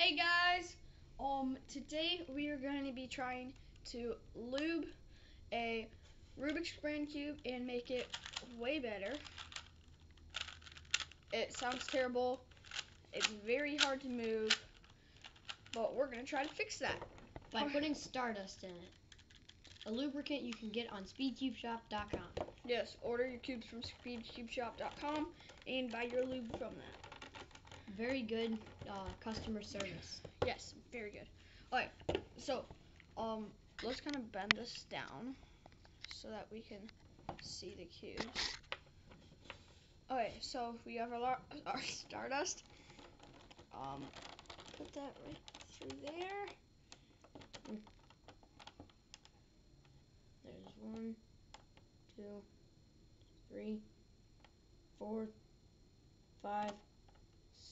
Hey guys, um, today we are going to be trying to lube a Rubik's brand cube and make it way better. It sounds terrible. It's very hard to move, but we're going to try to fix that. by putting stardust in it. A lubricant you can get on speedcubeshop.com. Yes, order your cubes from speedcubeshop.com and buy your lube from that. Very good uh, customer service. Yes, very good. All right, so um, let's kind of bend this down so that we can see the cubes. Okay, so we have our, our stardust. Um, put that right through there. There's one, two, three, four, five,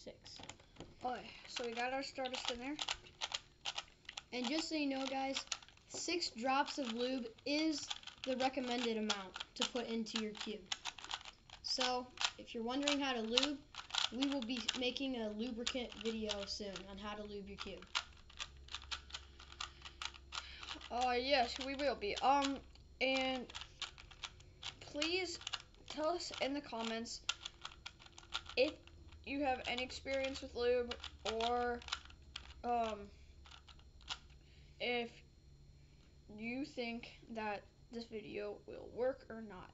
six. Okay, so we got our stardust in there. And just so you know, guys, six drops of lube is the recommended amount to put into your cube. So, if you're wondering how to lube, we will be making a lubricant video soon on how to lube your cube. Uh, yes, we will be. Um, and please tell us in the comments if you have any experience with lube or um if you think that this video will work or not.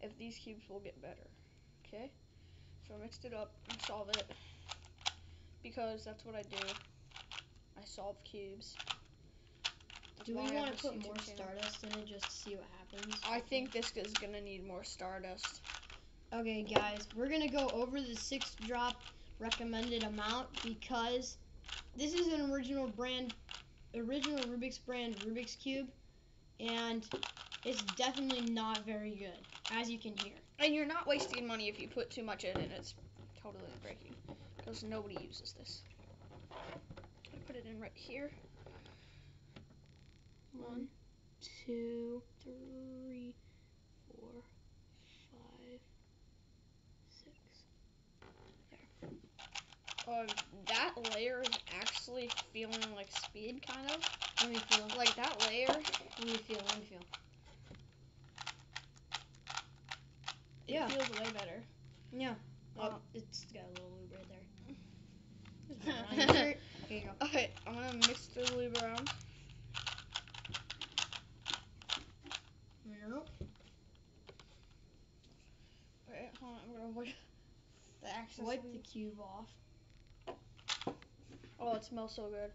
If these cubes will get better. Okay? So I mixed it up and solve it because that's what I do. I solve cubes. That's Do we why I have want to put more channel. stardust in it just to see what happens? I think this is gonna need more stardust. Okay, guys, we're gonna go over the six drop recommended amount because this is an original brand, original Rubik's brand Rubik's cube, and it's definitely not very good, as you can hear. And you're not wasting money if you put too much in it. It's totally breaking because nobody uses this. I put it in right here. One, two, three, four, five, six. There. Um, that layer is actually feeling like speed, kind of. Let me feel. Like that layer Let me feel. Let me feel. It Yeah. feels way better. Yeah. Oh, Uh, it's got a little lube right there. Just rub it on your shirt. Here you go. Okay, I'm gonna mix the lube around. Nope. Wait, hold on, I'm gonna wipe the Wipe the cube off. Oh, it smells so good.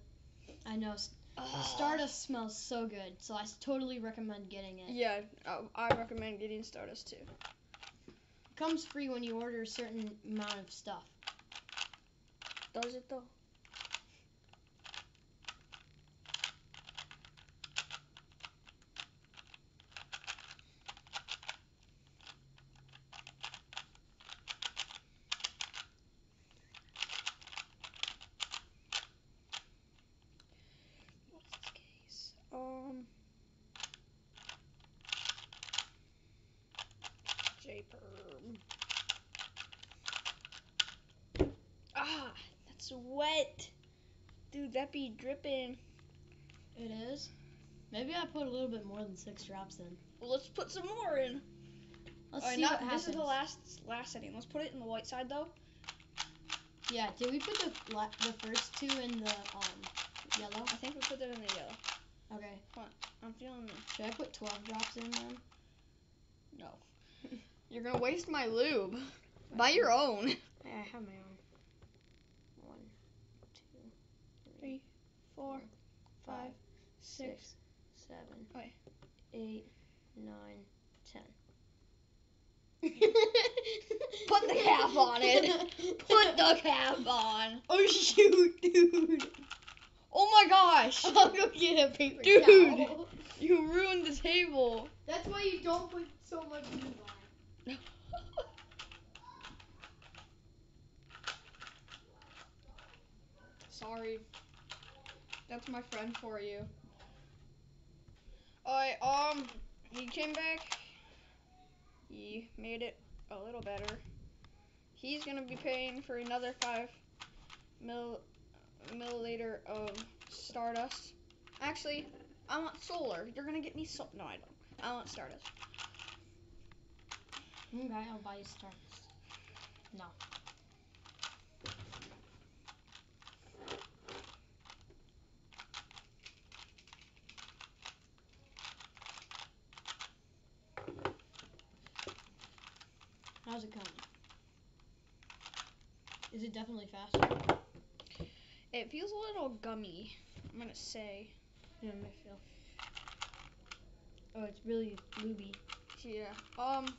I know. Ah. Stardust smells so good, so I totally recommend getting it. Yeah, I, I recommend getting Stardust too. It Comes free when you order a certain amount of stuff. Does it though? Wet. Dude, that be dripping. It is. Maybe I put a little bit more than six drops in. Well, let's put some more in. Let's Alright, see now- what happens. This is the last last setting. Let's put it in the white side though. Yeah. Did we put the la- the first two in the um yellow? I think we put them in the yellow. Okay. I'm feeling the Should I put twelve drops in then? no. You're gonna waste my lube. Buy your own. I I have my own. One, two, Three, four, five, six. seven, Okay. eight, nine, ten. Put the cap on it. Put the cap on. Oh shoot, dude! Oh my gosh. I'll go get a paper Dude. towel. You ruined the table. That's why you don't put so much lube on. Sorry. That's my friend for you. Alright, um, he came back. He made it a little better. He's gonna be paying for another five mil milliliter of Stardust. Actually, I want solar. You're gonna get me sol. No, I don't. I want Stardust. Okay, I'll buy you Stardust. No. How's it going? Is it definitely faster? It feels a little gummy. I'm gonna say. Yeah, I feel. Oh, it's really looby. Yeah. Um.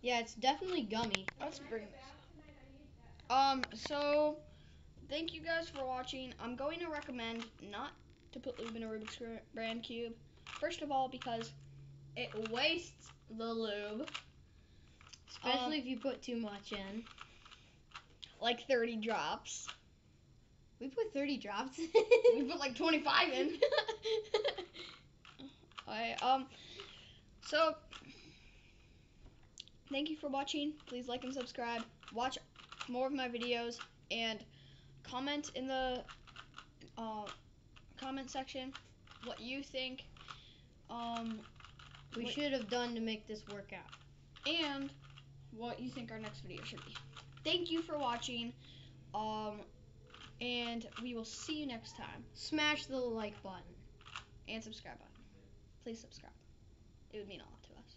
Yeah, it's definitely gummy. Let's bring this. Um. So, thank you guys for watching. I'm going to recommend not to put lube in a Rubik's brand cube. First of all, because it wastes the lube, Especially Um, if you put too much in. like 30 drops. We put 30 drops. We put like 25 in. I um. So, thank you for watching. Please like and subscribe. Watch more of my videos and comment in the uh, comment section what you think. Um, we should have done to make this work out. and what you think our next video should be. Thank you for watching. Um, and we will see you next time. Smash the like button. And subscribe button. Please subscribe. It would mean a lot to us.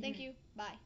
Thank Mhm. you. Bye.